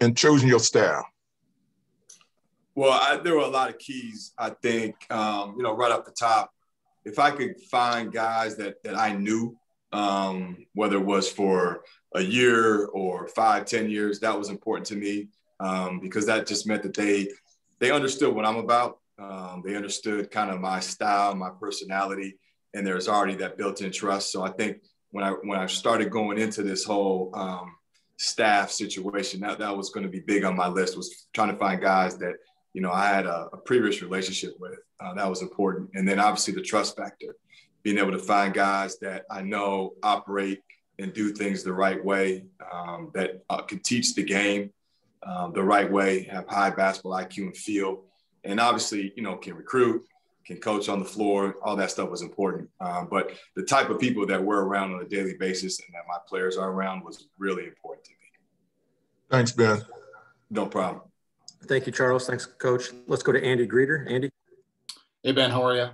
in choosing your style? Well, I, there were a lot of keys. I think um, you know right off the top, if I could find guys that that I knew, um, whether it was for a year or five, ten years, that was important to me um, because that just meant that they they understood what I'm about. Um, they understood kind of my style, my personality, and there's already that built-in trust. So I think when I when I started going into this whole um, staff situation, that that was going to be big on my list was trying to find guys that you know I had a, a previous relationship with. Uh, that was important, and then obviously the trust factor, being able to find guys that I know operate and do things the right way, um, that uh, can teach the game um, the right way, have high basketball IQ and feel, and obviously you know can recruit can coach on the floor. All that stuff was important. Um, but the type of people that we're around on a daily basis and that my players are around was really important to me. Thanks, Ben. No problem. Thank you, Charles. Thanks, Coach. Let's go to Andy Greder. Andy. Hey, Ben. How are you?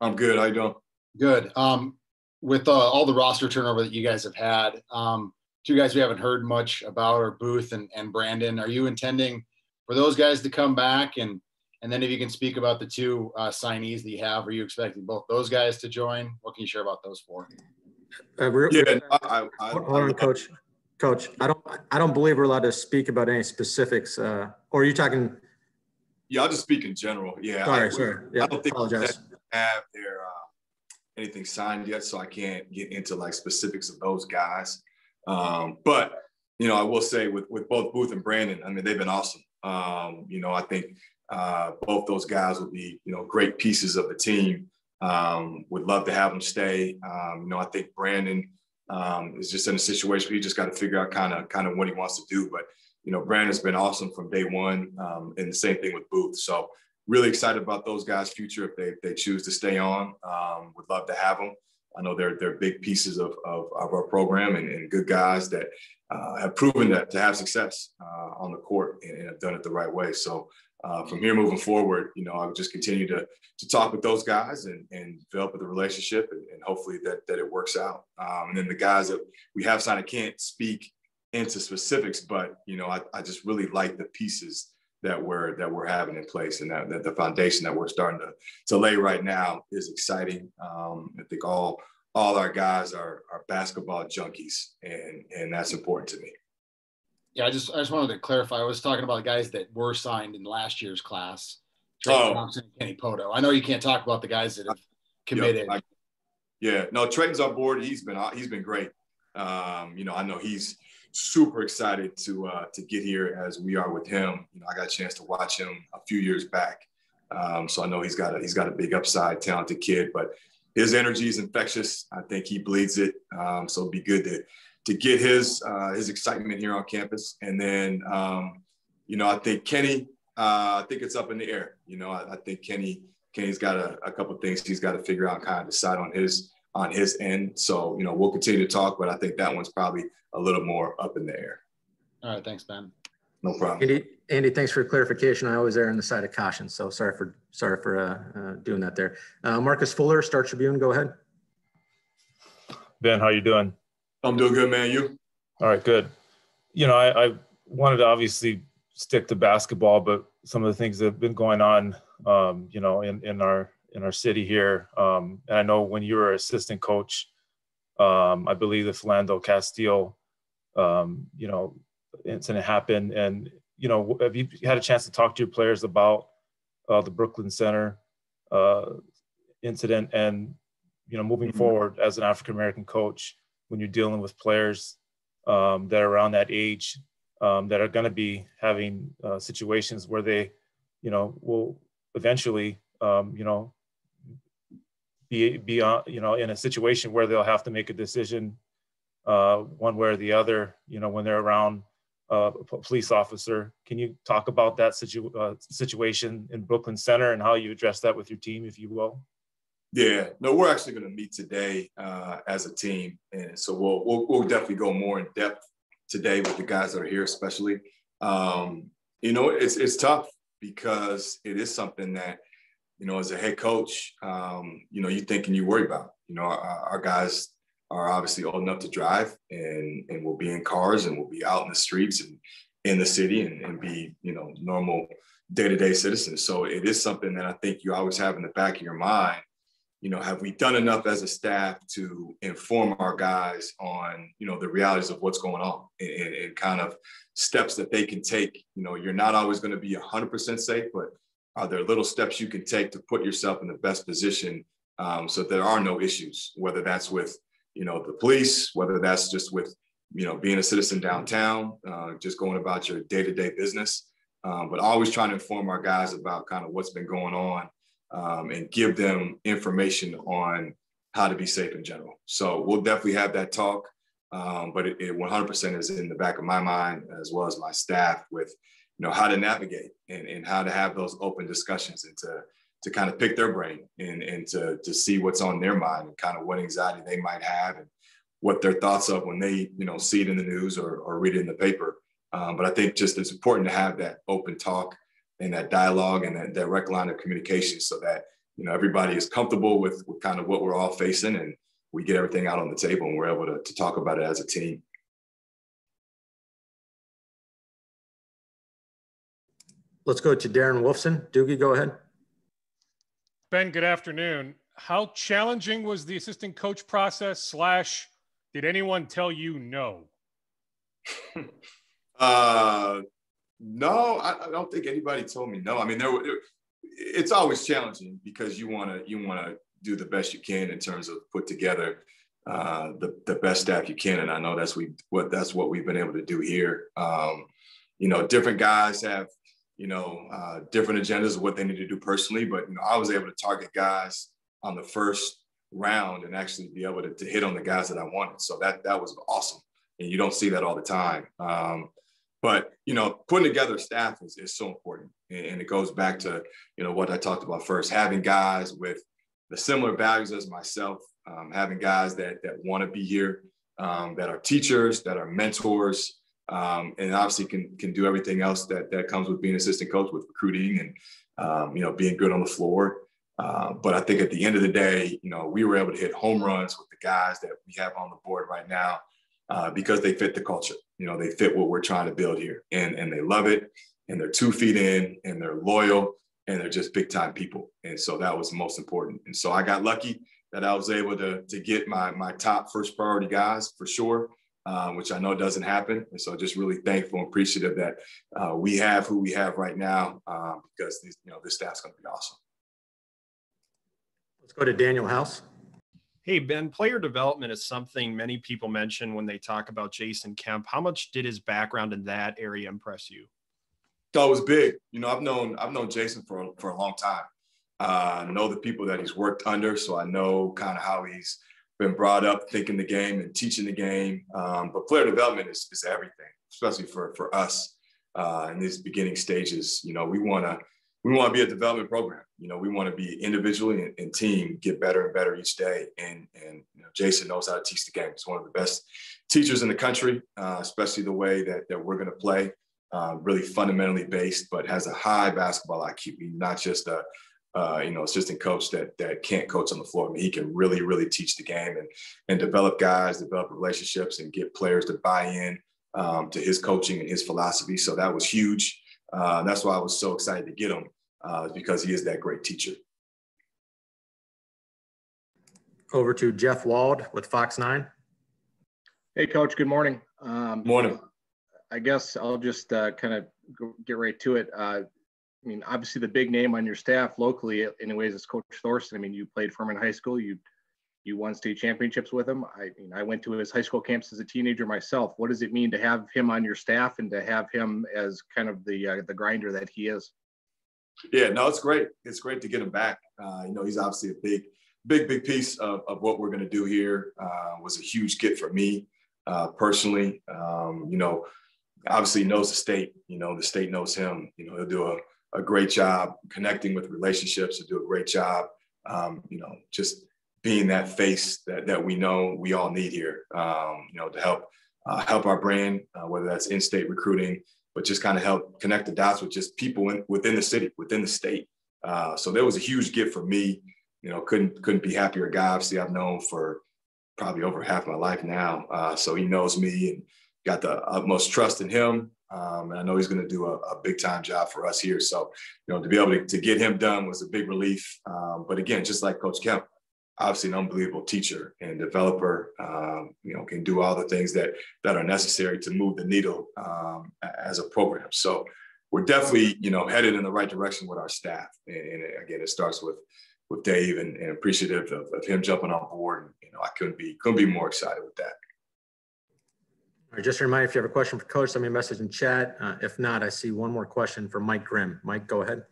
I'm good. How you doing? Good. Um, with uh, all the roster turnover that you guys have had, um, two guys we haven't heard much about are Both and, and Brandon. Are you intending for those guys to come back and and then if you can speak about the two uh, signees that you have, are you expecting both those guys to join? What can you share about those four? Uh, yeah, I, I, hold on, Coach. Coach, I don't, I don't believe we're allowed to speak about any specifics. Uh, or are you talking? Yeah, I'll just speak in general. Yeah. Sorry, I, sorry. Yeah, I don't think apologize. have their uh, anything signed yet, so I can't get into like specifics of those guys. Um, but you know, I will say with with both Booth and Brandon, I mean, they've been awesome. Um, you know, I think uh, both those guys would be, you know, great pieces of the team. Um, would love to have them stay. Um, you know, I think Brandon um, is just in a situation where he just got to figure out kind of kind of what he wants to do. But you know, Brandon's been awesome from day one, um, and the same thing with Both. So really excited about those guys' future if they if they choose to stay on. Um, would love to have them. I know they're they're big pieces of of, of our program and, and, good guys that uh, have proven that to have success uh, on the court and, and, have done it the right way. So uh, from here moving forward, you know, I would just continue to to talk with those guys and, and develop the relationship, and, and, hopefully that that it works out. Um, and then the guys that we have signed, I can't speak into specifics, but you know, I, I just really like the pieces that we're that we're having in place, and that, that the foundation that we're starting to to lay right now is exciting. Um, I think all all our guys are are basketball junkies, and and that's important to me. Yeah, I just I just wanted to clarify. I was talking about the guys that were signed in last year's class. Trey oh. Thompson and Kenny Pohto. I know you can't talk about the guys that have committed. I, yeah, no, Trey's on board. He's been he's been great. Um, you know, I know he's super excited to uh, to get here as we are with him. You know, I got a chance to watch him a few years back, um, so I know he's got a, he's got a big upside, talented kid. But his energy is infectious. I think he bleeds it. Um, so it'd be good to to get his uh, his excitement here on campus. And then, um, you know, I think Kenny, uh, I think it's up in the air. You know, I, I think Kenny Kenny's got a, a couple things he's got to figure out, kind of decide on his on his end. So, you know, we'll continue to talk, but I think that one's probably a little more up in the air. All right, thanks, Ben. No problem. Andy, Andy, thanks for clarification. I always err on the side of caution, so sorry for sorry for uh, uh, doing that there. Uh, Marcus Fuller, Star Tribune, go ahead. Ben, how you doing? I'm doing good, man. You? All right, good. You know, I, I wanted to obviously stick to basketball, but some of the things that have been going on, um, you know, in, in our in our city here. Um, and I know when you were assistant coach, um, I believe the Philando Castile, um, you know, incident happened. And, you know, have you had a chance to talk to your players about uh, the Brooklyn Center uh, incident and, you know, moving mm-hmm. forward as an African American coach, when you're dealing with players um, that are around that age um, that are going to be having uh, situations where they, you know, will eventually, um, you know, be be uh, you know in a situation where they'll have to make a decision uh, one way or the other. You know, when they're around uh, a police officer. Can you talk about that situ- uh, situation in Brooklyn Center and how you address that with your team, if you will? Yeah, no, we're actually going to meet today uh, as a team, and so we'll, we'll, we'll definitely go more in depth today with the guys that are here, especially. Um, you know, it's it's tough because it is something that you know, as a head coach, um, you know, you think and you worry about. You know, our, our, guys are obviously old enough to drive, and and we'll be in cars and we'll be out in the streets, and in the city and, and be, you know, normal day-to-day citizens. So it is something that I think you always have in the back of your mind. You know, have we done enough as a staff to inform our guys on, you know, the realities of what's going on and, and, and kind of steps that they can take? You know, you're not always going to be 100% safe, but are there little steps you can take to put yourself in the best position um, so there are no issues, whether that's with, you know, the police, whether that's just with, you know, being a citizen downtown, uh, just going about your day-to-day business. Um, but always trying to inform our guys about kind of what's been going on um, and give them information on how to be safe in general. So we'll definitely have that talk. Um, but it, it 100% is in the back of my mind as well as my staff with you know how to navigate and, and how to have those open discussions and to to kind of pick their brain and, and to, to see what's on their mind and kind of what anxiety they might have and what their thoughts of when they you know see it in the news or, or read it in the paper um, but i think just it's important to have that open talk and that dialogue and that direct line of communication so that you know everybody is comfortable with, with kind of what we're all facing and we get everything out on the table and we're able to, to talk about it as a team Let's go to Darren Wolfson. Doogie, go ahead. Ben, good afternoon. How challenging was the assistant coach process? Slash, did anyone tell you no? uh, no, I, I, don't think anybody told me no. I mean, there, it, it's always challenging because you want to you want to do the best you can in terms of put together uh, the the best staff you can, and I know that's we what that's what we've been able to do here. Um, you know, different guys have you know, uh, different agendas of what they need to do personally. But you know, I was able to target guys on the first round and actually be able to, to hit on the guys that I wanted. So that that was awesome, and you don't see that all the time. Um, but you know, putting together staff is, is so important, and, it goes back to you know what I talked about first: having guys with the similar values as myself, um, having guys that that want to be here, um, that are teachers, that are mentors, um, and obviously can can do everything else that that comes with being assistant coach with recruiting and um, you know being good on the floor. Uh, but I think at the end of the day, you know, we were able to hit home runs with the guys that we have on the board right now uh, because they fit the culture. You know, they fit what we're trying to build here, and and they love it, and they're two feet in, and they're loyal, and they're just big time people. And so that was most important. And so I got lucky that I was able to to get my my top first priority guys for sure um, which I know doesn't happen. And so just really thankful and appreciative that uh, we have who we have right now um, because these, you know this staff's going to be awesome. Let's go to Daniel House. Hey, Ben, player development is something many people mention when they talk about Jason Kemp. How much did his background in that area impress you? Oh, it was big. You know, I've known I've known Jason for for a long time. Uh, I know the people that he's worked under, so I know kind of how he's been brought up thinking the game and teaching the game. Um, but player development is, is everything, especially for, for us uh, in these beginning stages. You know, we want to we want to be a development program. You know, we want to be individually and, and, team get better and better each day. And and you know, Jason knows how to teach the game. He's one of the best teachers in the country, uh, especially the way that that we're going to play. Uh, really fundamentally based, but has a high basketball IQ. He's not just a uh, you know, assistant coach that that can't coach on the floor. I mean, he can really, really teach the game and and develop guys, develop relationships, and get players to buy in um, to his coaching and his philosophy. So that was huge. Uh, that's why I was so excited to get him uh, because he is that great teacher. Over to Jeff Wald with Fox Nine. Hey, Coach. Good morning. Um, morning. I guess I'll just uh, kind of get right to it. Uh, I mean, obviously the big name on your staff locally, anyways, is Coach Thorson. I mean, you played for him in high school. You you won state championships with him. I mean, I went to his high school camps as a teenager myself. What does it mean to have him on your staff and to have him as kind of the uh, the grinder that he is? Yeah, no, it's great. It's great to get him back. Uh, you know, he's obviously a big, big, big piece of, of what we're going to do here. Uh, was a huge get for me uh, personally. Um, you know, obviously knows the state. You know, the state knows him. You know, he'll do a a great job connecting with relationships, to do a great job, um, you know, just being that face that, that we know we all need here, um, you know, to help uh, help our brand, uh, whether that's in-state recruiting, but just kind of help connect the dots with just people in, within the city, within the state. Uh, so that was a huge gift for me. You know, couldn't couldn't be happier. Guy, obviously, I've known for probably over half my life now. Uh, so he knows me, and got the utmost trust in him. Um, and I know he's going to do a, a, big time job for us here. So, you know, to be able to, to get him done was a big relief. Um, but again, just like Coach Kemp, obviously an unbelievable teacher and developer. Um, you know, can do all the things that that are necessary to move the needle um, as a program. So, we're definitely you know headed in the right direction with our staff. And, and again, it starts with with Dave and, and appreciative of, of, him jumping on board. And, you know, I couldn't be couldn't be more excited with that. Just a reminder, if you have a question for Coach, send me a message in chat. Uh, if not, I see one more question from Mike Grimm. Mike, go ahead.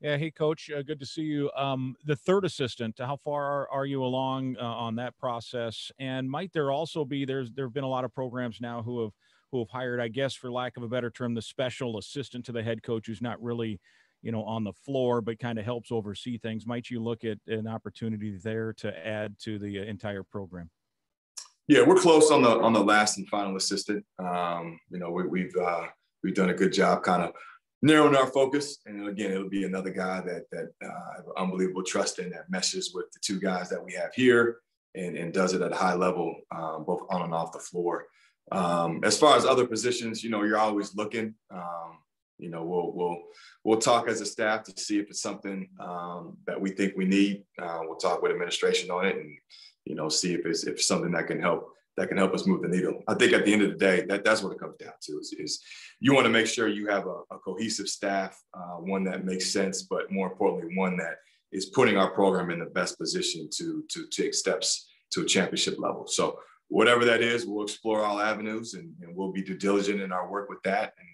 Yeah, hey, Coach, uh, good to see you. Um, the third assistant, how far are, are you along uh, on that process? And might there also be there's there have been a lot of programs now who have who have hired, I guess, for lack of a better term, the special assistant to the head coach who's not really you know, on the floor, but kind of helps oversee things. Might you look at an opportunity there to add to the uh, entire program? Yeah, we're close on the on the last and final assistant. Um, you know, we, we've uh, we've done a good job, kind of narrowing our focus. And again, it'll be another guy that that uh, I have unbelievable trust in that meshes with the two guys that we have here and, and does it at a high level, um, both on and off the floor. Um, as far as other positions, you know, you're always looking. Um, you know, we'll we'll we'll talk as a staff to see if it's something um, that we think we need. Uh, we'll talk with administration on it, and you know, see if it's if it's something that can help that can help us move the needle. I think at the end of the day, that that's what it comes down to is, is you want to make sure you have a, a cohesive staff, uh, one that makes sense, but more importantly, one that is putting our program in the best position to to take steps to a championship level. So whatever that is, we'll explore all avenues and, and we'll be due diligent in our work with that. And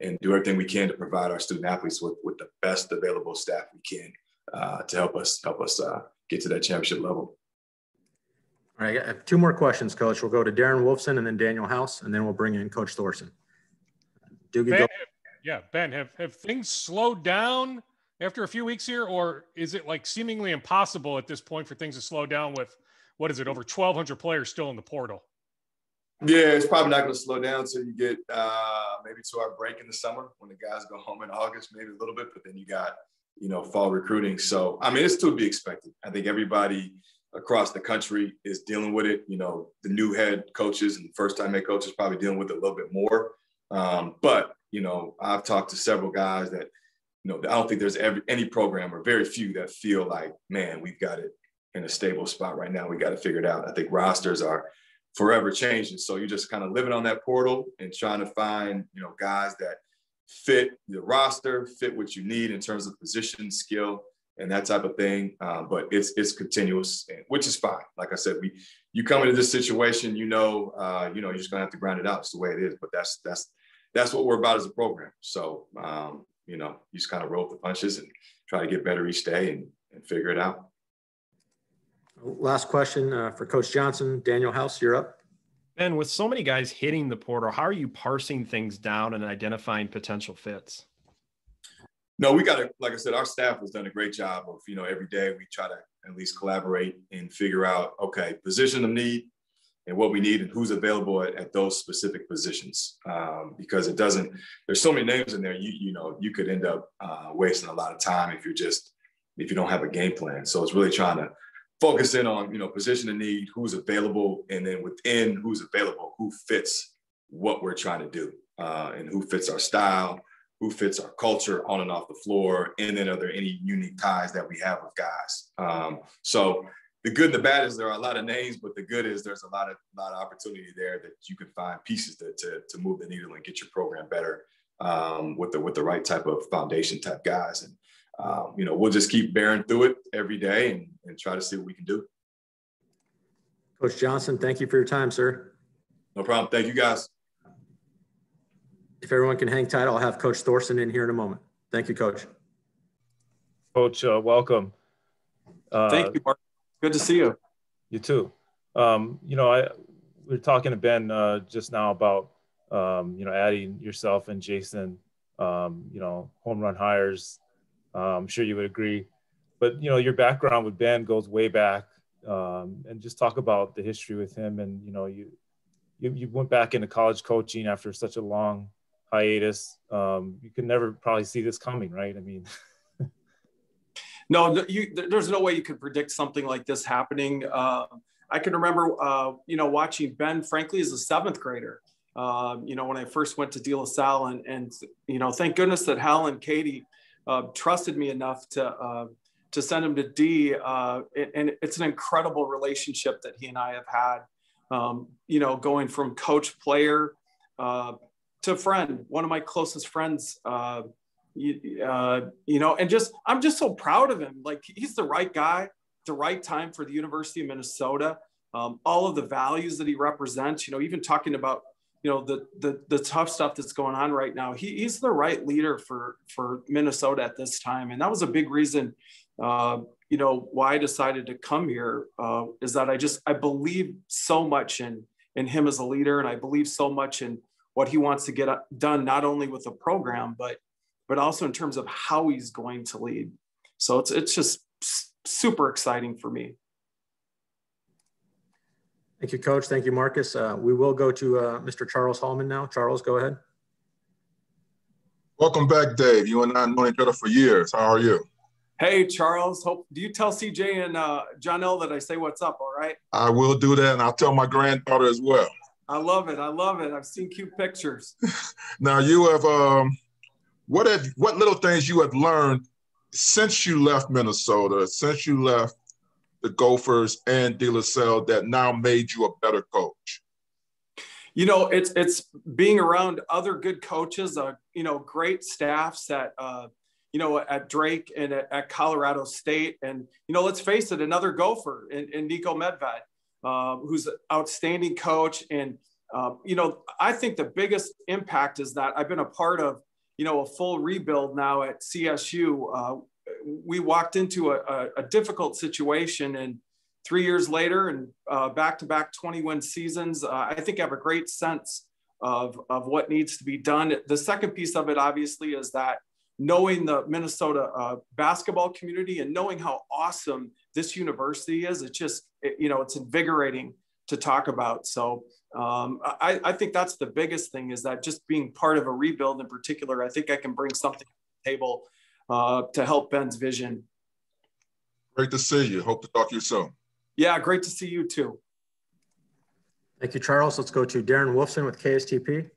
and do everything we can to provide our student athletes with, with the best available staff we can uh, to help us help us uh, get to that championship level. All right, I have two more questions, Coach. We'll go to Darren Wolfson and then Daniel House, and then we'll bring in Coach Thorson. Doogie, ben, yeah, Ben, have, have things slowed down after a few weeks here, or is it like seemingly impossible at this point for things to slow down with what is it over 1,200 players still in the portal? Yeah, it's probably not going to slow down until you get uh, maybe to our break in the summer when the guys go home in August, maybe a little bit. But then you got you know fall recruiting. So I mean, it's to be expected. I think everybody across the country is dealing with it. You know, the new head coaches and first time head coaches probably dealing with it a little bit more. Um, but you know, I've talked to several guys that you know I don't think there's every, any program or very few that feel like, man, we've got it in a stable spot right now. We got to figure it out. I think rosters are forever changing. So you're just kind of living on that portal and trying to find, you know, guys that fit the roster, fit what you need in terms of position, skill, and that type of thing. Um, but it's it's continuous, which is fine. Like I said, we you come into this situation, you know, uh, you know, you're just gonna have to grind it out. It's the way it is. But that's that's that's what we're about as a program. So um, you know, you just kind of roll the punches and try to get better each day and, and figure it out. Last question uh, for Coach Johnson. Daniel House, you're up. Ben, with so many guys hitting the portal, how are you parsing things down and identifying potential fits? No, we got to, like I said, our staff has done a great job of, you know, every day we try to at least collaborate and figure out, okay, position of need and what we need and who's available at, at those specific positions. Um, because it doesn't, there's so many names in there, you, you know, you could end up uh, wasting a lot of time if you're just, if you don't have a game plan. So it's really trying to focus in on you know position of need, who's available, and then within who's available, who fits what we're trying to do, uh, and who fits our style, who fits our culture on and off the floor, and then are there any unique ties that we have with guys? Um, so the good and the bad is there are a lot of names, but the good is there's a lot of lot of opportunity there that you can find pieces to to, to move the needle and get your program better um, with the with the right type of foundation type guys. And um, you know, we'll just keep bearing through it every day and, and try to see what we can do. Coach Johnson, thank you for your time, sir. No problem. Thank you, guys. If everyone can hang tight, I'll have Coach Thorson in here in a moment. Thank you, Coach. Coach, uh, welcome. Uh, Thank you, Mark. Good to see you. You too. Um, you know, I we are talking to Ben uh, just now about um, you know adding yourself and Jason, um, you know, home run hires uh, I'm sure you would agree. But you know, your background with Ben goes way back, um, and just talk about the history with him. And you know, you you, you went back into college coaching after such a long hiatus. Um, you could never probably see this coming, right? I mean. no, you, there's no way you could predict something like this happening. Uh, I can remember, uh, you know, watching Ben, frankly, as a seventh grader. Um, you know, when I first went to De La Salle, and, and you know, thank goodness that Hal and Katie uh, trusted me enough to uh, to send him to D. Uh, and it's an incredible relationship that he and I have had. Um, you know, going from coach player to friend, one of my closest friends. Uh, you, uh, you know, and just I'm just so proud of him. Like he's the right guy, the right time for the University of Minnesota. Um, all of the values that he represents. You know, even talking about you know the the the tough stuff that's going on right now. He, he's the right leader for for Minnesota at this time, and that was a big reason. Uh, you know why I decided to come here uh, is that I just I believe so much in in him as a leader, and I believe so much in what he wants to get done, not only with the program, but but also in terms of how he's going to lead. So it's it's just super exciting for me. Thank you, Coach. Thank you, Marcus. Uh, we will go to uh, Mr. Charles Hallman now. Charles, go ahead. Welcome back, Dave. You and I know each other for years. How are you? Hey, Charles. Hope do you tell CJ and uh, John L that I say what's up? All right. I will do that, and I'll tell my granddaughter as well. I love it. I love it. I've seen cute pictures. now you have um, what have what little things you have learned since you left Minnesota, since you left the Gophers and De La Salle that now made you a better coach? You know, it's it's being around other good coaches, uh, you know, great staffs that uh, you know at Drake and at, at, Colorado State, and you know, let's face it, another Gopher in, in Niko Medved, uh, who's an outstanding coach, and uh, you know, I think the biggest impact is that I've been a part of you know a full rebuild now at CSU. Uh, we walked into a, a, a, difficult situation and three years later and uh, back-to-back 21 seasons uh, i think I have a great sense of, of what needs to be done the second piece of it obviously is that knowing the minnesota uh, basketball community and knowing how awesome this university is it's just it, you know it's invigorating to talk about so um, I, I think that's the biggest thing is that just being part of a rebuild in particular i think i can bring something to the table uh, to help Ben's vision. Great to see you. Hope to talk to you soon. Yeah, great to see you too. Thank you, Charles. Let's go to Darren Wolfson with KSTP.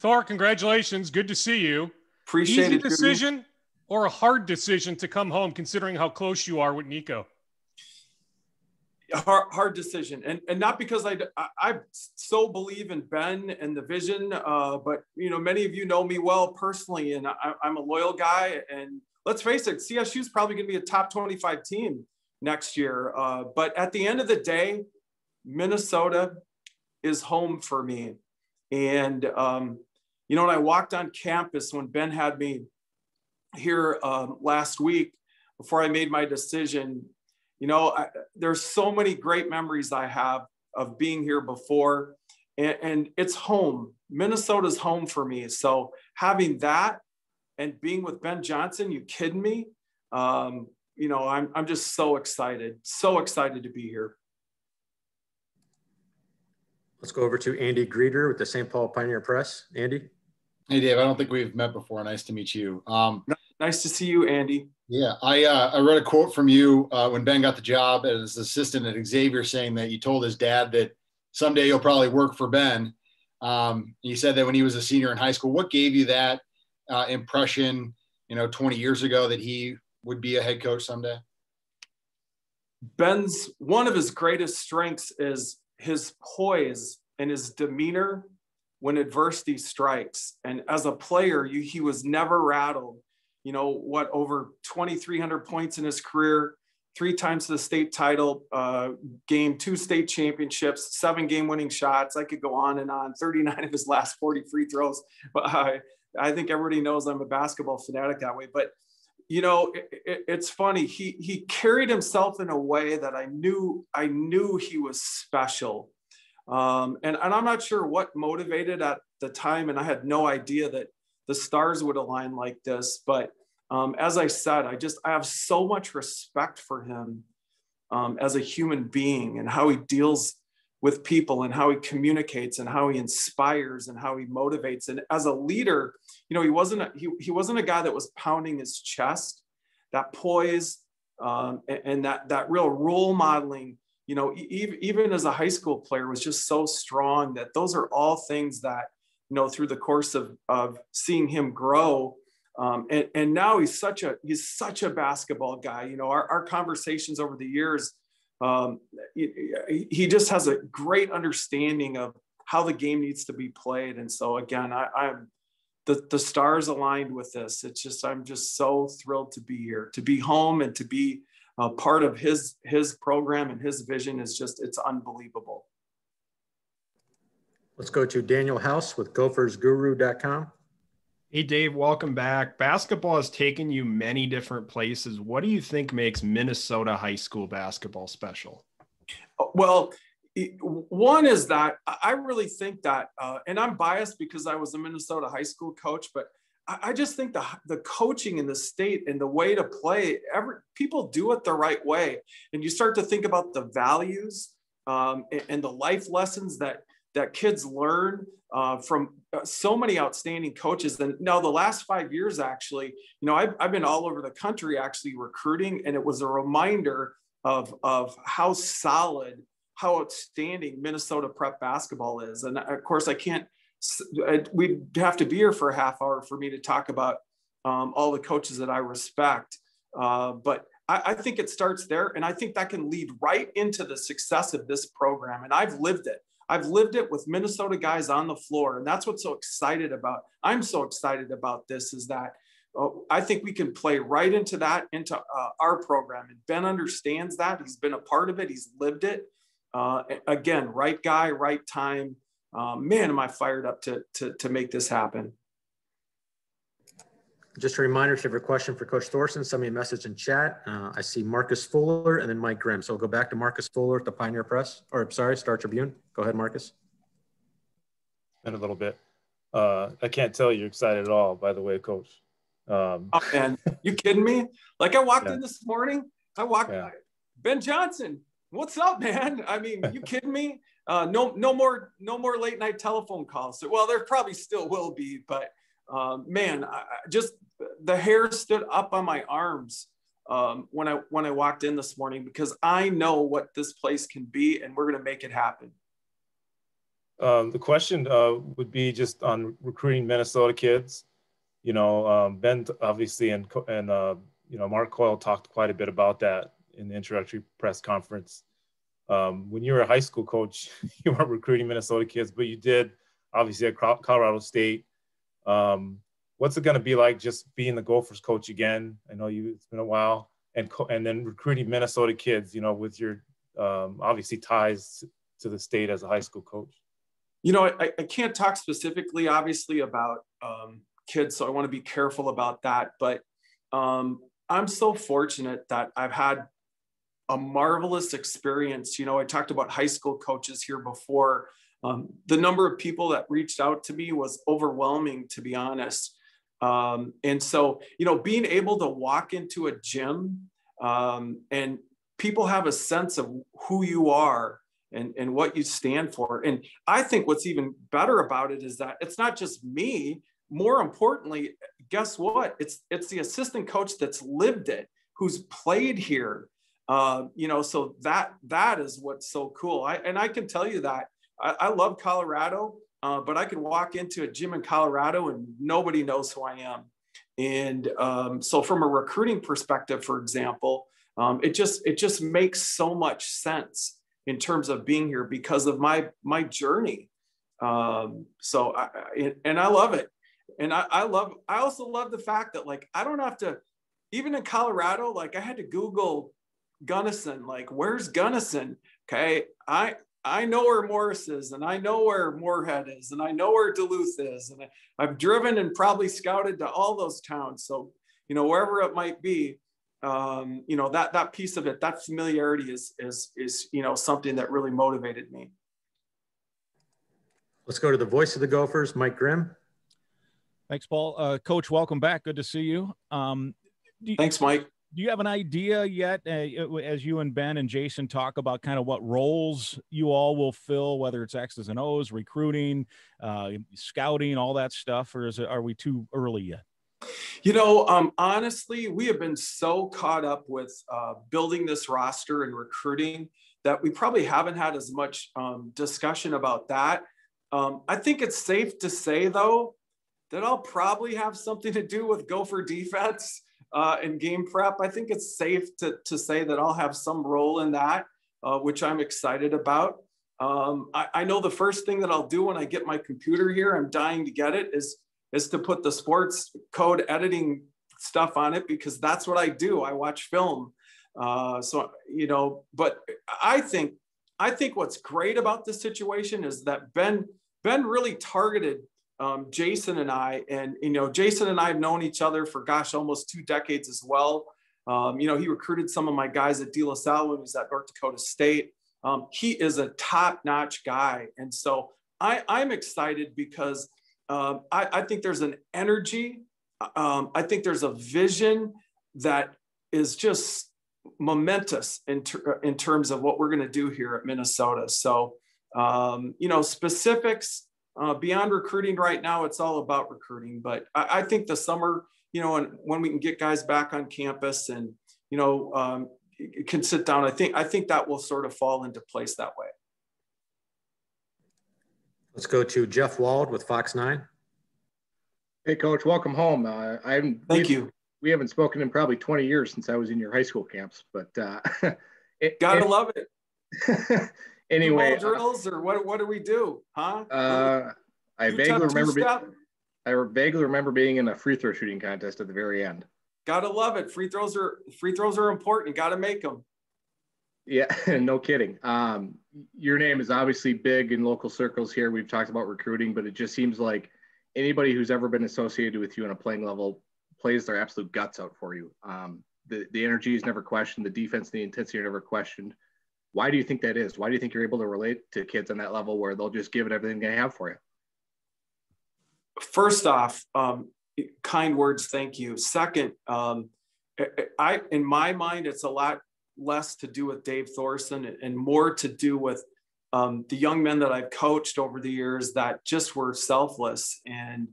Thor, congratulations. Good to see you. Appreciate Easy it. decision or a hard decision to come home, considering how close you are with Niko? Hard, hard decision. And, and not because I, I, I so believe in ben and the vision uh, but you know many of you know me well personally and I, i'm a loyal guy. And let's face it csu is probably going to be a top 25 team next year. Uh, but at the end of the day minnesota is home for me. And um, you know when i walked on campus when ben had me here uh, last week before i made my decision you know, I, there's so many great memories I have of being here before, and, and it's home. Minnesota's home for me. So having that and being with Ben Johnson, you kidding me? Um, you know, I'm, I'm just so excited, so excited to be here. Let's go over to Andy Greder with the St. Paul Pioneer Press. Andy. Hey, Dave. I don't think we've met before. Nice to meet you. Um, nice to see you, Andy. Yeah, I uh, I read a quote from you uh, when Ben got the job as assistant at Xavier, saying that you told his dad that someday you'll probably work for Ben. Um, you said that when he was a senior in high school. What gave you that uh, impression? You know, 20 years ago, that he would be a head coach someday. Ben's one of his greatest strengths is his poise and his demeanor when adversity strikes. And as a player, you, he was never rattled you know, what over 2,300 points in his career, three times the state title uh, game, two state championships, seven game winning shots. I could go on and on, 39 of his last 40 free throws. But I, I think everybody knows I'm a basketball fanatic that way. But, you know, it, it, it's funny. He, he carried himself in a way that I knew, I knew he was special. Um, and, and I'm not sure what motivated at the time. And I had no idea that the stars would align like this. But um, as I said, I just I have so much respect for him um, as a human being and how he deals with people and how he communicates and how he inspires and how he motivates. And as a leader, you know, he wasn't a, he, he wasn't a guy that was pounding his chest. That poise um, and, and that that real role modeling you know, even, even as a high school player was just so strong that those are all things that, you know, through the course of, of seeing him grow, um, and, and now he's such a he's such a basketball guy. You know, our, our conversations over the years, um, he, he, just has a great understanding of how the game needs to be played. And so again, I, I'm the the stars aligned with this. It's just I'm just so thrilled to be here, to be home, and to be uh, part of his his program and his vision is just it's unbelievable. Let's go to Daniel House with GophersGuru.com. Hey, Dave, welcome back. Basketball has taken you many different places. What do you think makes Minnesota high school basketball special? Well, one is that I really think that, uh, and I'm biased because I was a Minnesota high school coach, but I, just think the the coaching in the state and the way to play, every people do it the right way, and you start to think about the values um, and, and, the life lessons that that kids learn uh, from uh, so many outstanding coaches. And now the last five years, actually, you know, I've, I've been all over the country actually recruiting, and it was a reminder of of how solid, how outstanding Minnesota prep basketball is. And of course, I can't we'd have to be here for a half hour for me to talk about um, all the coaches that I respect. Uh, but I, I, think it starts there. And I think that can lead right into the success of this program. And I've lived it. I've lived it with Minnesota guys on the floor. And that's what's so excited about. I'm so excited about this is that uh, I think we can play right into that, into uh, our program. And Ben understands that. He's been a part of it, he's lived it. Uh, again, right guy, right time um, man, am I fired up to, to, to make this happen. Just a reminder, if you have a question for Coach Thorson, send me a message in chat. Uh, I see Marcus Fuller and then Mike Grimm. So we'll go back to Marcus Fuller at the Pioneer Press, or sorry, Star Tribune. Go ahead, Marcus. In a little bit. Uh, I can't tell you're excited at all, by the way, Coach. Um, oh, man, you kidding me? Like I walked yeah. in this morning, I walked, yeah. Ben Johnson, what's up, man? I mean, you kidding me? Uh, no, no more, no more late night telephone calls. Well, there probably still will be, but um, man, I, just the hair stood up on my arms um, when I when I walked in this morning because I know what this place can be, and we're going to make it happen. Um, the question uh, would be just on recruiting Minnesota kids. You know, um, Ben obviously and and uh, you know Mark Coyle talked quite a bit about that in the introductory press conference um, when you were a high school coach, you weren't recruiting Minnesota kids, but you did obviously at Colorado State. Um, what's it going to be like just being the Gophers coach again? I know you, it's been a while and, and then recruiting Minnesota kids, you know, with your um, obviously ties to the state as a high school coach. You know, I, I can't talk specifically, obviously, about um, kids, so I want to be careful about that. But um, I'm so fortunate that I've had a marvelous experience. You know, I talked about high school coaches here before. Um, the number of people that reached out to me was overwhelming, to be honest. Um, and so, you know, being able to walk into a gym um, and people have a sense of who you are and, and what you stand for. And I think what's even better about it is that it's not just me. More importantly, guess what? It's it's the assistant coach that's lived it, who's played here, uh, you know, so that that is what's so cool. I and I can tell you that I, I love Colorado, uh, but I can walk into a gym in Colorado and nobody knows who I am. And um, so, from a recruiting perspective, for example, um, it just it just makes so much sense in terms of being here because of my my journey. Um, so, I, and I love it, and I, I love. I also love the fact that like I don't have to, even in Colorado, like I had to Google Gunnison, like where's Gunnison? Okay, I I know where Morris is, and I know where Moorhead is, and I know where Duluth is, and I, have driven and probably scouted to all those towns. So you know wherever it might be, um, you know that that piece of it, that familiarity is is is you know something that really motivated me. Let's go to the voice of the Gophers, Mike Grimm. Thanks, Paul. Uh, Coach, welcome back. Good to see you. Um, you, Thanks, Mike do you have an idea yet uh, as you and ben and jason talk about kind of what roles you all will fill whether it's x's and o's recruiting uh, scouting all that stuff or is it are we too early yet you know um, honestly we have been so caught up with uh, building this roster and recruiting that we probably haven't had as much um, discussion about that. Um, I think it's safe to say, though, that I'll probably have something to do with Gopher defense uh, and game prep. I think it's safe to, to say that I'll have some role in that, uh, which I'm excited about. Um, I, I, know the first thing that I'll do when I get my computer here, I'm dying to get it, is, is to put the sports code editing stuff on it because that's what I do. I watch film. Uh, so, you know, but I think, I think what's great about this situation is that Ben, Ben really targeted um, Jason and I, and you know, Jason and I have known each other for gosh, almost two decades as well. Um, you know, he recruited some of my guys at De La Salle when he was at North Dakota State. Um, he is a top-notch guy, and so I, I'm excited because um, I, I, think there's an energy. Um, I think there's a vision that is just momentous in, ter- in terms of what we're going to do here at Minnesota. So, um, you know, specifics uh, beyond recruiting right now, it's all about recruiting. But I, I, think the summer, you know, and when we can get guys back on campus and, you know, um, can sit down, I think, I think that will sort of fall into place that way. Let's go to Jeff Wald with Fox 9. Hey, Coach, welcome home. Uh, I haven't, Thank you. We haven't spoken in probably 20 years since I was in your high school camps, but uh, it, gotta it, love it. anyway, drills or what? What do we do? Huh? Uh, I vaguely remember. Be, I vaguely remember being in a free throw shooting contest at the very end. Gotta love it. Free throws are free throws are important. Got to make them. Yeah, no kidding. Um, your name is obviously big in local circles here. We've talked about recruiting, but it just seems like anybody who's ever been associated with you on a playing level plays their absolute guts out for you. Um, the, the energy is never questioned. The defense, the intensity are never questioned. Why do you think that is? Why do you think you're able to relate to kids on that level where they'll just give it everything they have for you? First off, um, kind words, thank you. Second, um, I in my mind, it's a lot less to do with Dave Thorson and more to do with um, the young men that I've coached over the years that just were selfless and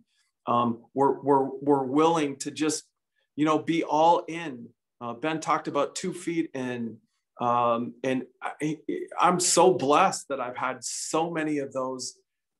um, were, were, were willing to just, you know, be all in. Uh, ben talked about two feet in um, and I, am so blessed that I've had so many of those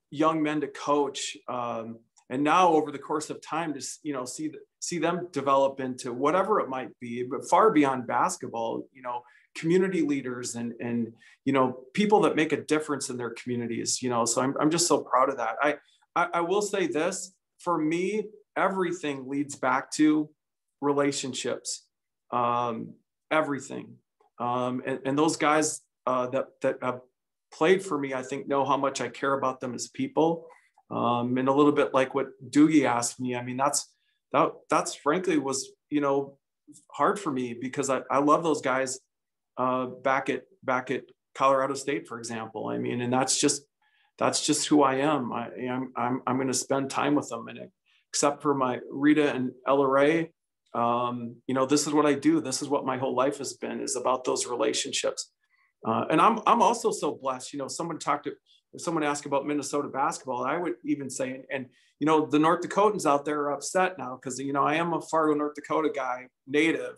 young men to coach. Um, and now over the course of time to, you know, see, see them develop into whatever it might be, but far beyond basketball, you know, community leaders and, and, you know, people that make a difference in their communities, you know, so I'm, I'm just so proud of that. I, I, I will say this for me, everything leads back to relationships. Um, everything um, and, and, those guys uh, that, that have played for me, I think, know how much I care about them as people. Um, and a little bit like what Doogie asked me. I mean, that's that that's frankly was you know hard for me because I, I love those guys uh, back at back at Colorado State, for example. I mean, and that's just that's just who I am. I, am I'm I'm I'm going to spend time with them, and except for my Rita and Ella Ray, um, you know, this is what I do. This is what my whole life has been is about those relationships. Uh, and I'm, I'm also so blessed, you know, someone talked to, someone asked about Minnesota basketball, I would even say, and, and you know, the North Dakotans out there are upset now because, you know, I am a Fargo, North Dakota guy, native.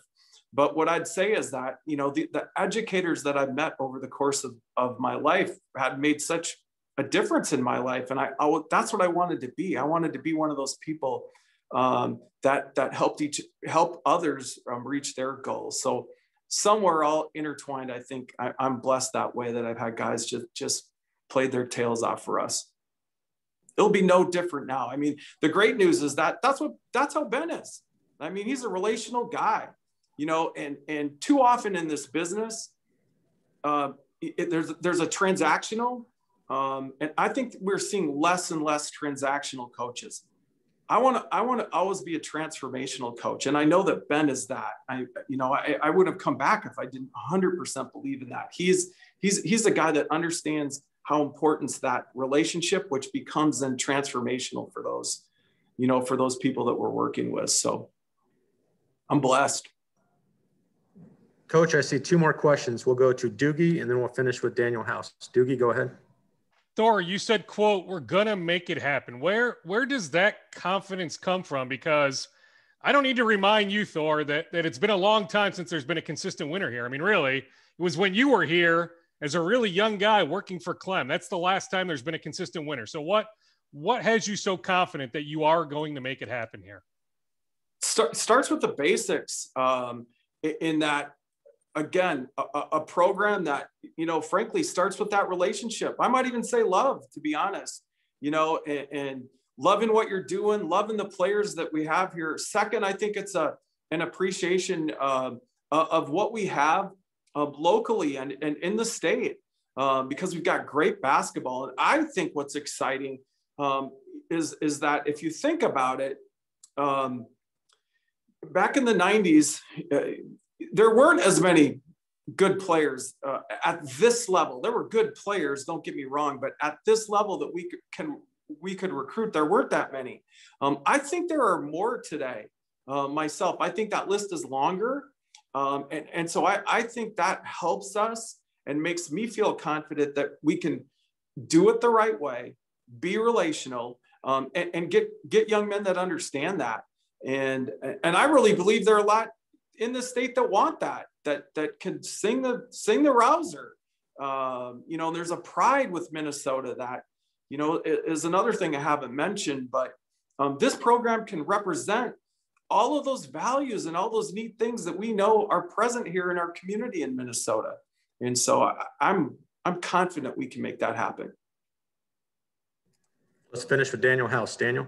But what I'd say is that, you know, the, the educators that I've met over the course of, of my life had made such a difference in my life. And I, I that's what I wanted to be. I wanted to be one of those people um, that that helped each help others um, reach their goals. So somewhere all intertwined, I think I, am blessed that way that I've had guys just just played their tails off for us. It'll be no different now. I mean, the great news is that that's what that's how Ben is. I mean, he's a relational guy, you know, and and too often in this business, uh, it, there's there's a transactional, um, and I think we're seeing less and less transactional coaches. I want to I want to always be a transformational coach, and I know that Ben is that. I you know I, I would have come back if I didn't 100% believe in that. He's he's he's a guy that understands how important that relationship, which becomes then transformational for those, you know, for those people that we're working with. So I'm blessed. Coach, I see two more questions. We'll go to Doogie and then we'll finish with Daniel House. Doogie, go ahead. Thor, you said, quote, we're gonna make it happen. Where where does that confidence come from? Because I don't need to remind you, Thor, that that it's been a long time since there's been a consistent winner here. I mean, really, it was when you were here as a really young guy working for Clem. That's the last time there's been a consistent winner. So what what has you so confident that you are going to make it happen here? Start, starts with the basics. Um, in that, again, a, a program that you know, frankly, starts with that relationship. I might even say love, to be honest. You know, and, and loving what you're doing, loving the players that we have here. Second, I think it's a an appreciation uh, of what we have uh, locally and, and in the state um, because we've got great basketball. And I think what's exciting um, is, is that if you think about it, um, back in the 90s, uh, there weren't as many good players uh, at this level. There were good players, don't get me wrong, but at this level that we can we could recruit, there weren't that many. Um, I think there are more today. Uh, myself, I think that list is longer, um, and and so I I think that helps us and makes me feel confident that we can do it the right way, be relational, um, and, and get get young men that understand that. And and I really believe there are a lot in the state that want that that that can sing the sing the rouser. Um, you know, there's a pride with Minnesota that you know, is another thing I haven't mentioned, but um, this program can represent all of those values and all those neat things that we know are present here in our community in Minnesota. And so I, I'm I'm confident we can make that happen. Let's finish with Daniel House. Daniel.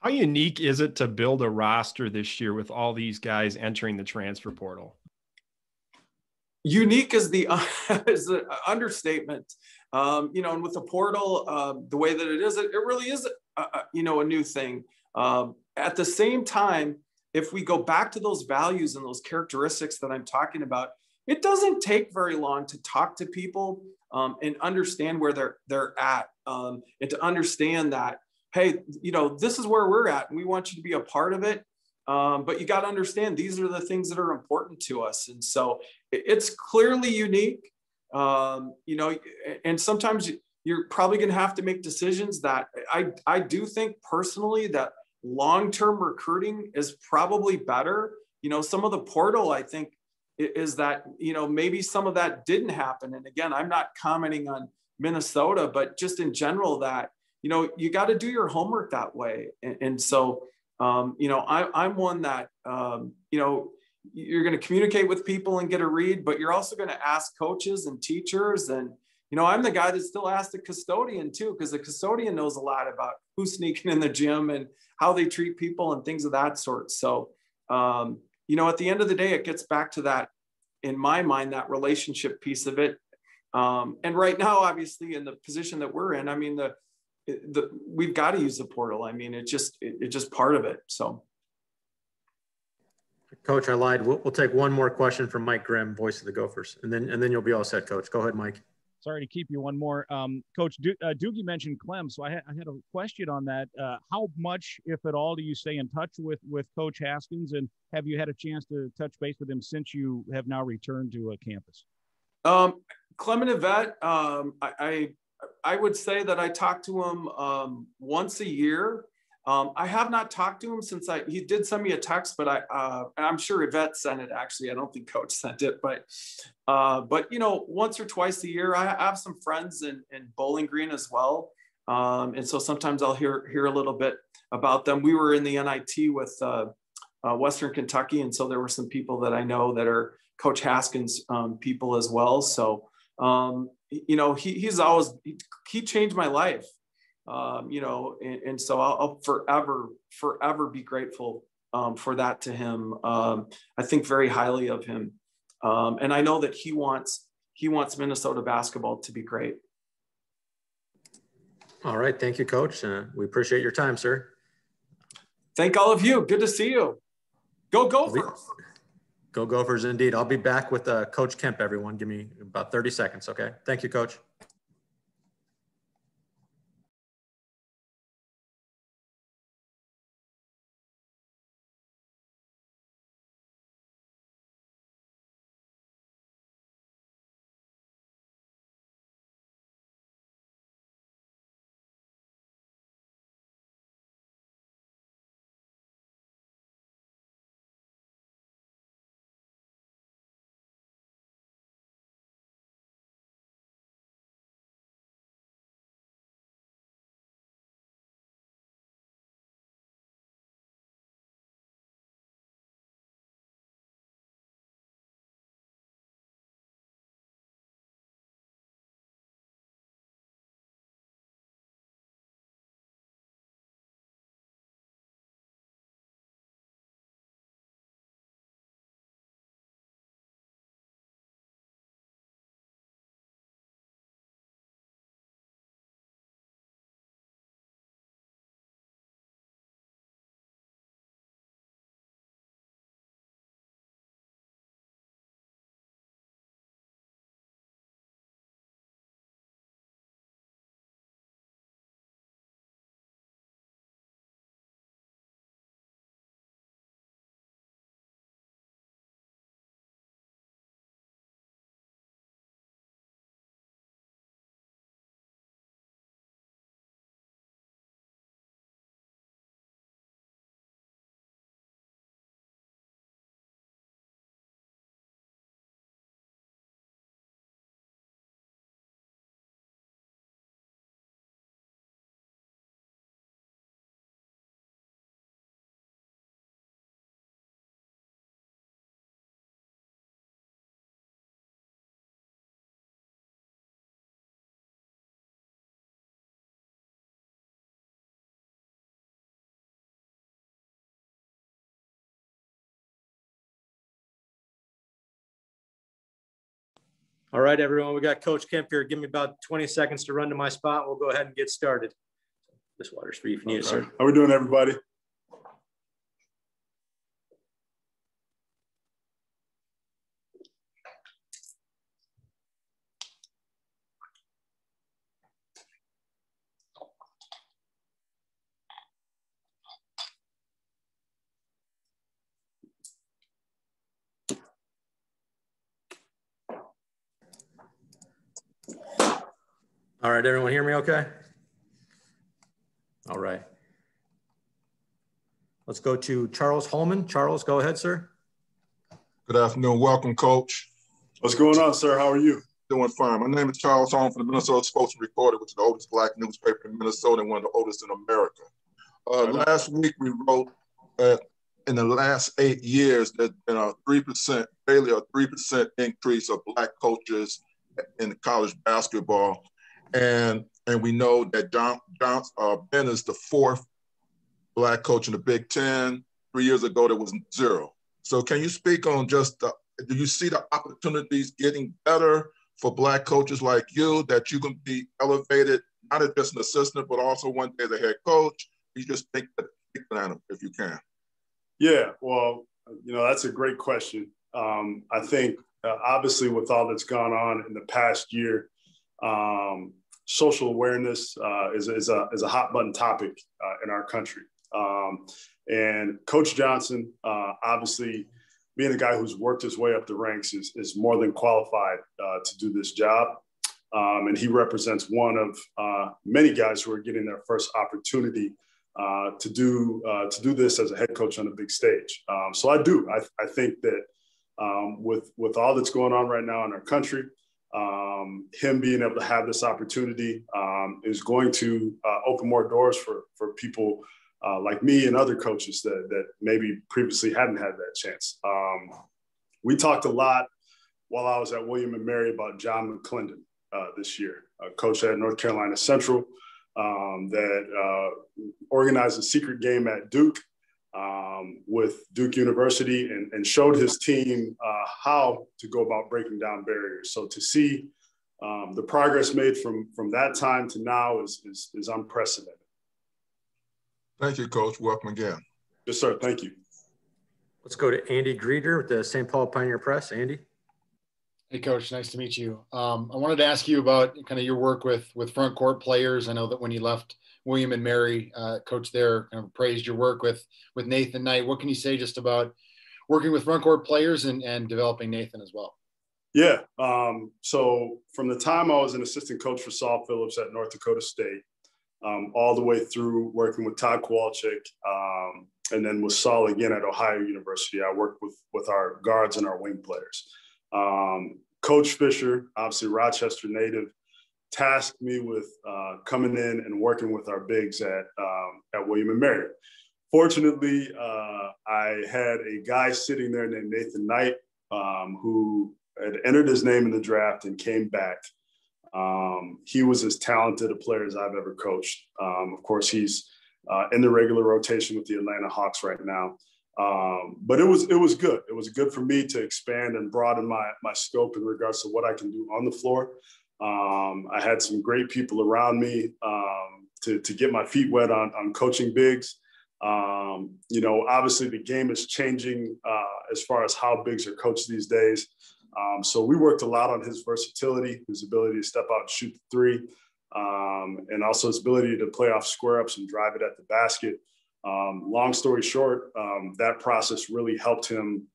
How unique is it to build a roster this year with all these guys entering the transfer portal? Unique is the is the understatement. Um, you know, and with the portal, uh, the way that it is, it, it really is, a, a, you know, a new thing. Um, at the same time, if we go back to those values and those characteristics that I'm talking about, it doesn't take very long to talk to people um, and understand where they're they're at, um, and to understand that, hey, you know, this is where we're at, and we want you to be a part of it. Um, but you got to understand these are the things that are important to us, and so it's clearly unique um, you know, and sometimes you're probably going to have to make decisions that I, I do think personally that long-term recruiting is probably better. You know, some of the portal, I think, is that, you know, maybe some of that didn't happen. And again, I'm not commenting on Minnesota, but just in general that, you know, you got to do your homework that way. And, and so, um, you know, I, I'm one that, um, you know, you're going to communicate with people and get a read, but you're also going to ask coaches and teachers. And, you know, I'm the guy that still asks the custodian too, because the custodian knows a lot about who's sneaking in the gym and how they treat people and things of that sort. So, um, you know, at the end of the day, it gets back to that, in my mind, that relationship piece of it. Um, and right now, obviously, in the position that we're in, I mean, the, the we've got to use the portal. I mean, it's just, it, it's just part of it. So. Coach, I lied. We'll, we'll, take one more question from Mike Grimm, voice of the Gophers, and then and then you'll be all set, Coach. Go ahead, Mike. Sorry to keep you one more. Um, Coach du- uh, Doogie mentioned Clem, so I, ha- I, had a question on that. Uh, how much, if at all, do you stay in touch with with Coach Haskins, and have you had a chance to touch base with him since you have now returned to a uh, campus? Um, Clem and Yvette, um, I, I, I would say that I talk to him um, once a year. Um, I have not talked to him since I he did send me a text, but I uh, I'm sure Yvette sent it. Actually, I don't think Coach sent it, but uh, but you know, once or twice a year, I have some friends in, in Bowling Green as well, um, and so sometimes I'll hear hear a little bit about them. We were in the NIT with uh, uh, Western Kentucky, and so there were some people that I know that are Coach Haskins um, people as well. So um, you know, he, he's always he, he changed my life um, you know, and, and so I'll, I'll, forever, forever be grateful um, for that to him. Um, I think very highly of him, um, and I know that he wants he wants Minnesota basketball to be great. All right, thank you, Coach. Uh, we appreciate your time, sir. Thank all of you. Good to see you. Go Gophers. Go Gophers, indeed. I'll be back with uh, Coach Kemp. Everyone, give me about thirty seconds. Okay. Thank you, Coach. All right, everyone, we got Coach Kemp here. Give me about 20 seconds to run to my spot. We'll go ahead and get started. This water's for you if you need it, sir. How we doing, everybody? Right, everyone hear me okay? All right. Let's go to Charles Holman. Charles, go ahead, sir. Good afternoon. Welcome, Coach. What's going on, sir? How are you? Doing fine. My name is Charles Holman from the Minnesota Spokesman Recorder, which is the oldest black newspaper in Minnesota and one of the oldest in America. Uh, last week, we wrote that in the last eight years, there's been a 3%, barely a 3% increase of black coaches in college basketball and and we know that John, uh, Ben is the fourth black coach in the Big Ten. Three years ago, there was zero. So, can you speak on just the, do you see the opportunities getting better for black coaches like you that you can be elevated, not as just an assistant, but also one day as a head coach? You just think that if you can. Yeah, well, you know that's a great question. Um, I think uh, obviously with all that's gone on in the past year, um, social awareness uh, is, is, a, is a hot button topic uh, in our country. Um, and Coach Johnson, uh, obviously, being a guy who's worked his way up the ranks, is, is more than qualified uh, to do this job. Um, and he represents one of uh, many guys who are getting their first opportunity uh, to do to do this as a head coach on a big stage. Um, so I do. I, I think that um, with with all that's going on right now in our country, um, him being able to have this opportunity um, is going to uh, open more doors for for people uh, like me and other coaches that that maybe previously hadn't had that chance. Um, we talked a lot while I was at William and Mary about John McClendon uh, this year, a coach at North Carolina Central um, that uh, organized a secret game at Duke um, with Duke University and, and showed his team uh, how to go about breaking down barriers. So to see um, the progress made from, from that time to now is, is, is unprecedented. Thank you, Coach. Welcome again. Yes, sir. Thank you. Let's go to Andy Greder with the St. Paul Pioneer Press. Andy. Hey, Coach. Nice to meet you. Um, I wanted to ask you about kind of your work with with front court players. I know that when you left William and Mary, uh, coach there, kind of praised your work with with Nathan Knight. What can you say just about working with front court players and, and developing Nathan as well? Yeah. Um, so from the time I was an assistant coach for Saul Phillips at North Dakota State, um, all the way through working with Tod Kowalczyk, um, and then with Saul again at Ohio University, I worked with with our guards and our wing players. Um, coach Fischer, obviously Rochester native, tasked me with uh, coming in and working with our bigs at um, at William and Mary. Fortunately, uh, I had a guy sitting there named Nathan Knight um, who had entered his name in the draft and came back. Um, he was as talented a player as I've ever coached. Um, of course, he's uh, in the regular rotation with the Atlanta Hawks right now. Um, but it was it was good. It was good for me to expand and broaden my my scope in regards to what I can do on the floor. Um, I had some great people around me um, to, to get my feet wet on, on coaching bigs. Um, you know, obviously the game is changing uh, as far as how bigs are coached these days. Um, so we worked a lot on his versatility, his ability to step out and shoot the three, um, and also his ability to play off square ups and drive it at the basket. Um, long story short, that process really helped him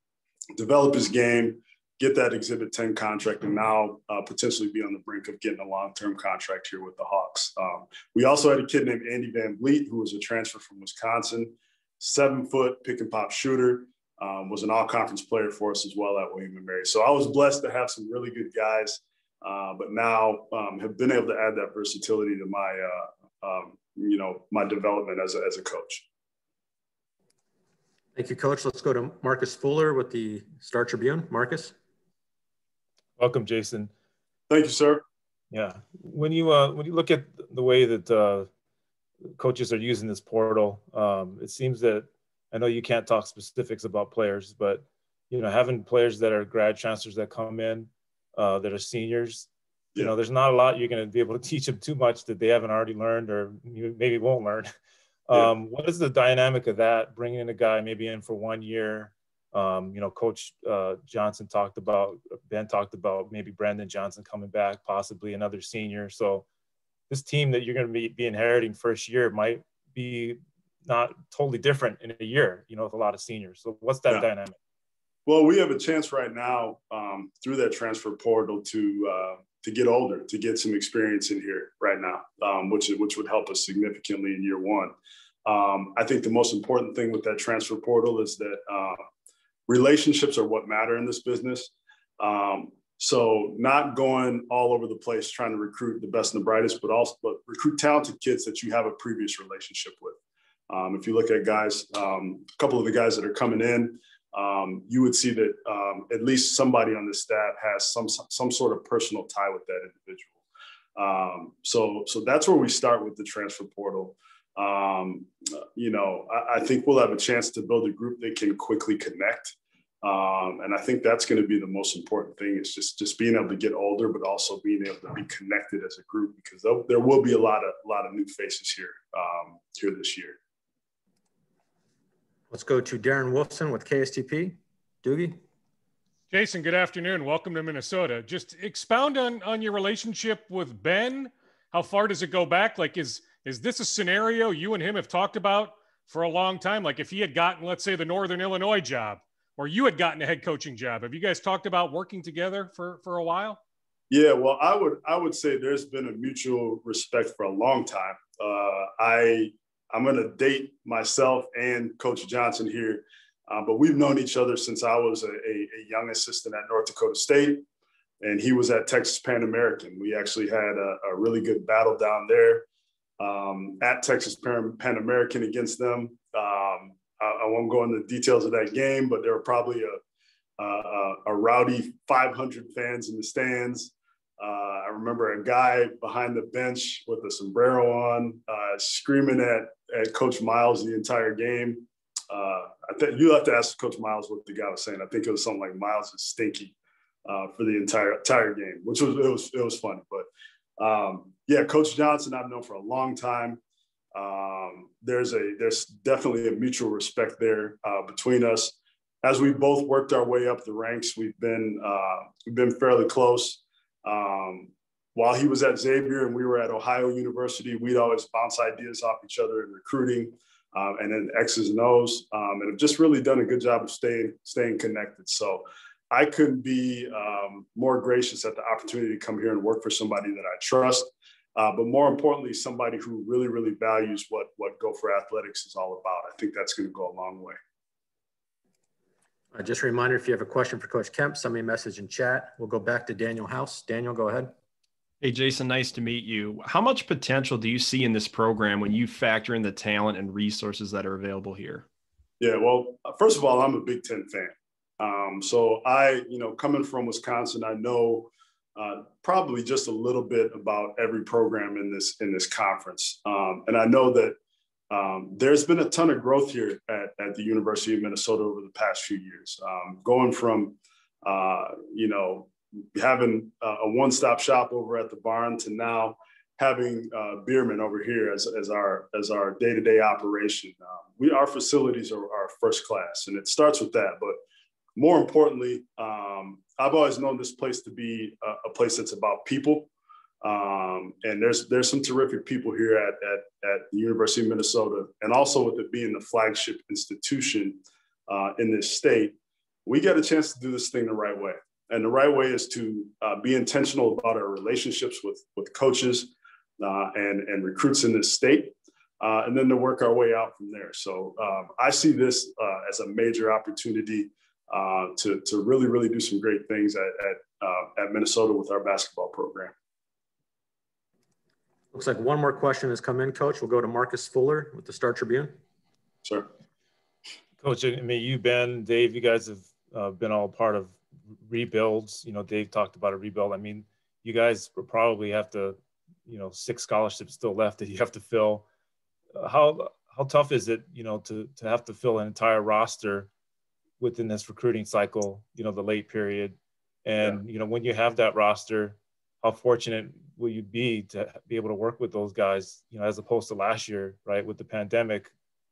develop his game get that Exhibit 10 contract and now uh, potentially be on the brink of getting a long-term contract here with the Hawks. Um, we also had a kid named Andy Van Vliet, who was a transfer from Wisconsin, seven foot pick and pop shooter, um, was an all conference player for us as well at William & Mary. So I was blessed to have some really good guys, uh, but now um, have been able to add that versatility to my, uh, um, you know, my development as a, as a coach. Thank you, Coach. Let's go to Marcus Fuller with the Star Tribune. Marcus. Welcome, Jason. Thank you, sir. Yeah, when you uh, when you look at the way that uh, coaches are using this portal, um, it seems that I know you can't talk specifics about players, but you know having players that are grad transfers that come in uh, that are seniors. You know, there's not a lot you're going to be able to teach them too much that they haven't already learned or maybe won't learn. Um, What is the dynamic of that? Bringing in a guy maybe in for one year. Um, you know, Coach uh, Johnson talked about, Ben talked about maybe Brandon Johnson coming back, possibly another senior. So this team that you're going to be, be inheriting first year might be not totally different in a year, you know, with a lot of seniors. So what's that yeah. dynamic? Well, we have a chance right now um, through that transfer portal to uh, to get older, to get some experience in here right now, um, which which would help us significantly in year one. Um, I think the most important thing with that transfer portal is that uh, relationships are what matter in this business. Um, so not going all over the place trying to recruit the best and the brightest, but also but recruit talented kids that you have a previous relationship with. Um, if you look at guys, um, a couple of the guys that are coming in, um, you would see that um, at least somebody on the staff has some some sort of personal tie with that individual. Um, so so that's where we start with the transfer portal. Um, you know, I, I, think we'll have a chance to build a group that can quickly connect. Um, and I think that's going to be the most important thing is just just being able to get older, but also being able to be connected as a group because there will be a lot of a lot of new faces here um, here this year. Let's go to Darren Wolfson with KSTP. Doogie. Jason, good afternoon. Welcome to Minnesota. Just expound on on your relationship with Ben. How far does it go back? Like, is is this a scenario you and him have talked about for a long time? Like, if he had gotten, let's say, the Northern Illinois job, or you had gotten a head coaching job, have you guys talked about working together for for a while? Yeah, well, I would I would say there's been a mutual respect for a long time. Uh, I I'm going to date myself and Coach Johnson here, uh, but we've known each other since I was a, a, a, young assistant at North Dakota State, and he was at Texas Pan American. We actually had a, a really good battle down there um, at Texas Pan, American against them. Um, I, I, won't go into the details of that game, but there were probably a, a, a rowdy 500 fans in the stands. Uh, I remember a guy behind the bench with a sombrero on, uh, screaming at, at Coach Miles the entire game. Uh, I think you have to ask Coach Miles what the guy was saying. I think it was something like Miles is stinky uh, for the entire entire game, which was it was it was funny. But um, yeah, Coach Johnson I've known for a long time. Um, there's a there's definitely a mutual respect there uh, between us. As we both worked our way up the ranks, we've been uh, we've been fairly close. Um, while he was at Xavier and we were at Ohio University, we'd always bounce ideas off each other in recruiting um, and then X's and O's, um, and have just really done a good job of staying staying connected. So I couldn't be um, more gracious at the opportunity to come here and work for somebody that I trust, uh, but more importantly, somebody who really really values what what Gopher Athletics is all about. I think that's going to go a long way. Uh, just a reminder, if you have a question for Coach Kemp, send me a message in chat. We'll go back to Daniel House. Daniel, go ahead. Hey, Jason, nice to meet you. How much potential do you see in this program when you factor in the talent and resources that are available here? Yeah, well, first of all, I'm a Big Ten fan. Um, so I, you know, coming from Wisconsin, I know uh, probably just a little bit about every program in this in this conference, um, and I know that um, there's been a ton of growth here at, at the University of Minnesota over the past few years, um, going from, uh, you know, having a one-stop shop over at the barn to now having uh, Bierman over here as, as our as our day-to-day operation. Um, we our facilities are, are, first class, and it starts with that. But more importantly, um, I've always known this place to be a, a place that's about people. Um, and there's there's some terrific people here at, at, at the University of Minnesota, and also with it being the flagship institution uh, in this state, we get a chance to do this thing the right way. And the right way is to uh, be intentional about our relationships with with coaches uh, and and recruits in this state, uh, and then to work our way out from there. So um, I see this uh, as a major opportunity uh, to to really really do some great things at at, at Minnesota with our basketball program. Looks like one more question has come in, Coach. We'll go to Marcus Fuller with the Star Tribune. Sure. Coach, I mean, you, Ben, Dave, you guys have uh, been all part of rebuilds. You know, Dave talked about a rebuild. I mean, you guys probably have to, you know, six scholarships still left that you have to fill. Uh, how how tough is it, you know, to to have to fill an entire roster within this recruiting cycle? You know, the late period. And you know, when you have that roster, how fortunate will you be to be able to work with those guys? You know, as opposed to last year, right? With the pandemic,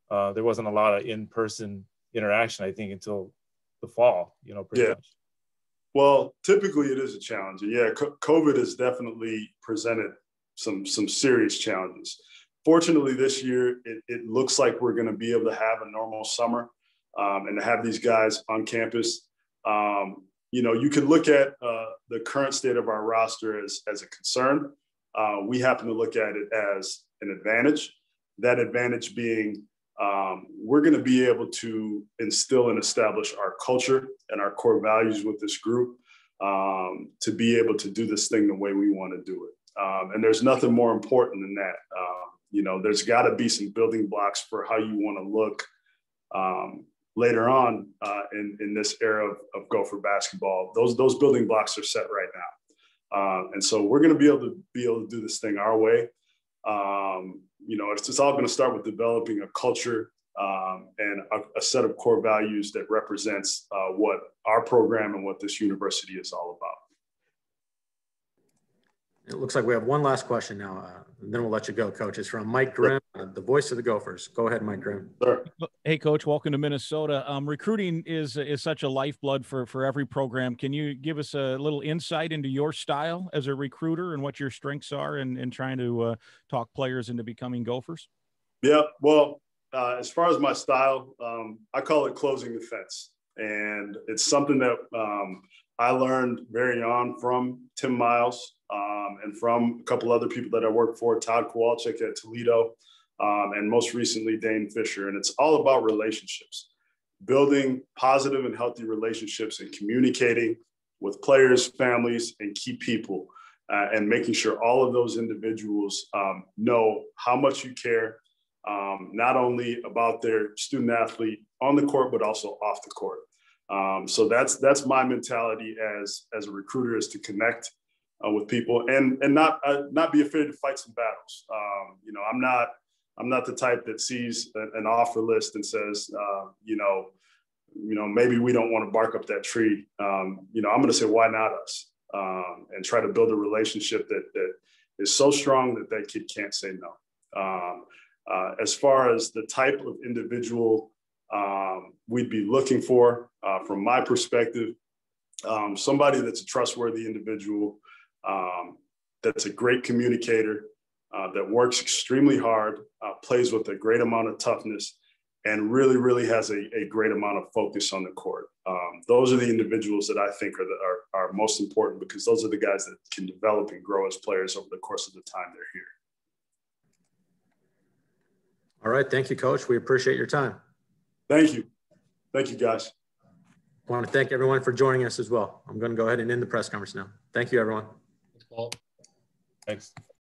uh, there wasn't a lot of in-person interaction. I think until the fall. You know, yeah. Much. Well, typically it is a challenge. Yeah, COVID has definitely presented some some serious challenges. Fortunately, this year it, it looks like we're going to be able to have a normal summer um, and to have these guys on campus. Um, you know, you can look at uh, the current state of our roster as, as a concern. Uh, we happen to look at it as an advantage. That advantage being um, we're going to be able to instill and establish our culture and our core values with this group um, to be able to do this thing the way we want to do it. Um, and there's nothing more important than that. Um, you know, there's got to be some building blocks for how you want to look um, later on uh, in, in this era of, of Gopher basketball. Those, those building blocks are set right now. Uh, and so we're going to be able to be able to do this thing our way. Um, you know, it's, it's all going to start with developing a culture um, and a, a, set of core values that represents uh, what our program and what this university is all about. It looks like we have one last question now, uh, and then we'll let you go, Coach. It's from Mike Grimm, uh, the voice of the Gophers. Go ahead, Mike Grimm. Sure. Hey, Coach. Welcome to Minnesota. Um, recruiting is is such a lifeblood for for every program. Can you give us a little insight into your style as a recruiter and what your strengths are in, in trying to uh, talk players into becoming Gophers? Yeah. Well, uh, as far as my style, um, I call it closing the fence, and it's something that um, I learned very young from Tim Miles um, and from a couple other people that I worked for, Tod Kowalczyk at Toledo, um, and most recently Dane Fischer. And it's all about relationships, building positive and healthy relationships and communicating with players, families, and key people, uh, and making sure all of those individuals um, know how much you care, um, not only about their student athlete on the court, but also off the court. Um, so that's that's my mentality as as a recruiter is to connect uh, with people and and not uh, not be afraid to fight some battles. Um, you know, I'm not I'm not the type that sees an offer list and says, uh, you know, you know, maybe we don't want to bark up that tree. Um, you know, I'm going to say, why not us? Um, and try to build a relationship that that is so strong that that kid can't say no. Um, uh, as far as the type of individual um, we'd be looking for, uh, from my perspective, um, somebody that's a trustworthy individual, um, that's a great communicator, uh, that works extremely hard, uh, plays with a great amount of toughness, and really, really has a, a great amount of focus on the court. Um, those are the individuals that I think are, the, are, are most important because those are the guys that can develop and grow as players over the course of the time they're here. All right. Thank you, Coach. We appreciate your time. Thank you. Thank you, guys. I want to thank everyone for joining us as well. I'm going to go ahead and end the press conference now. Thank you, everyone. Thanks, Paul. Thanks.